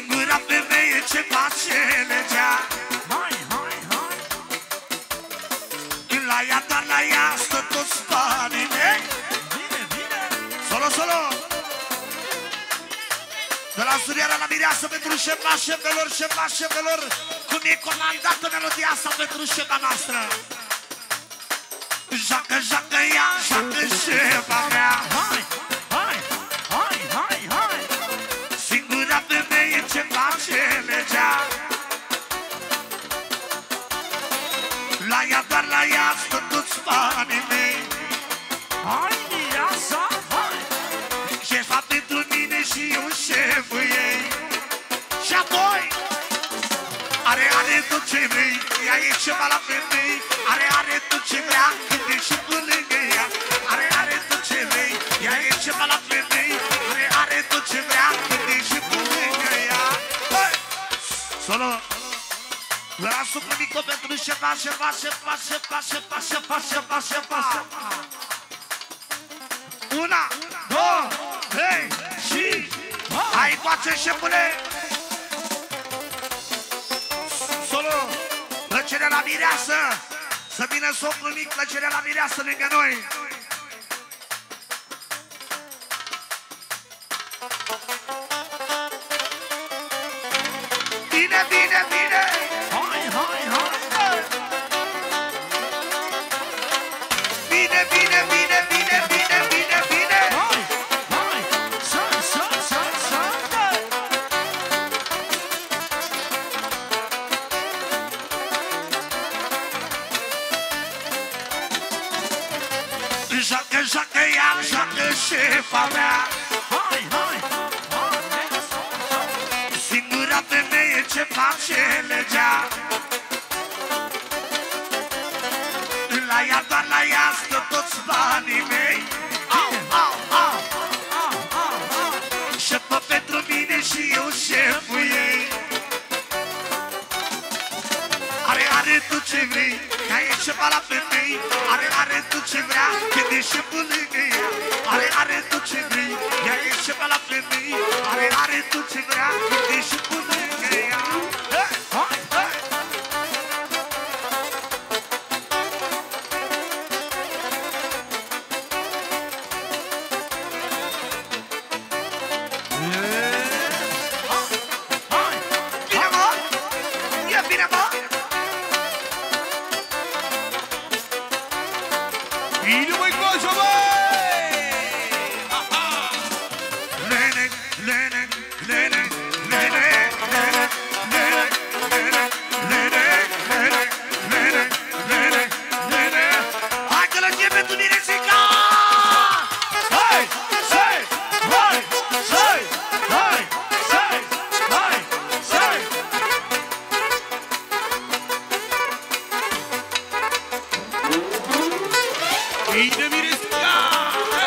Singura femeie ce face legea. Hai, hai, hai. Când la ea, dar la ea stă toți banii mei. Bine, bine. Solo, solo. De la surioara la mireasă pentru șefa șefelor, șefa șefelor Cum e comandată melodia asta pentru șefa noastră. Joacă, joacă ea, joacă șefa. La ea, doar la ea, stă toți banii mei. Hai, mireasa, hai. Șefa pentru mine și eu șeful ei Și apoi Are, are tot ce vrei Ea e ceva la femei. Are, are tot ce vrea Când e și pe lângă ea. Are, are tot ce vrei Ea e ceva la femei La supra mico pentru șefa, șefa, șefa, șefa, șefa, șefa, șefa, șefa, șefa una, două, trei și... Hai, face șefule! Solo, plăcerea la mireasă! Să vină socul mic, plăcerea la mireasă lângă noi! Bine, bine, bine! Joacă, joacă ea, joacă șefa mea. Hai, hai Singura femeie ce face legea. La ea, doar la ea stă toți banii mei. Au, au, au. Șefă pentru mine și eu șeful ei. Are, are tot ce vrei Ca e ceva la femei. Are, are tot ce vrea এসে ভুলে গিয়ে আরে আরে তুছি নেই এসে পালা প্রেমী আরে আরে তুছি না এসে Into me the sky.